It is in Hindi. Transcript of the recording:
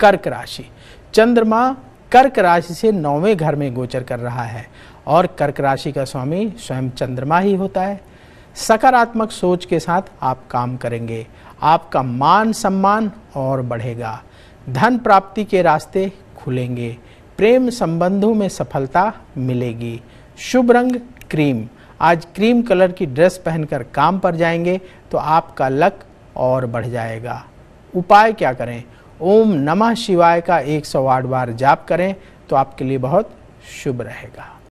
कर्क राशि। चंद्रमा कर्क राशि से नौवें घर में गोचर कर रहा है और कर्क राशि का स्वामी स्वयं चंद्रमा ही होता है। सकारात्मक सोच के साथ आप काम करेंगे। आपका मान सम्मान और बढ़ेगा। धन प्राप्ति के रास्ते खुलेंगे। प्रेम संबंधों में सफलता मिलेगी। शुभ रंग क्रीम। आज क्रीम कलर की ड्रेस पहनकर काम पर जाएँगे तो आपका लक और बढ़ जाएगा। उपाय क्या करें? ओम नमः शिवाय का 108 बार जाप करें तो आपके लिए बहुत शुभ रहेगा।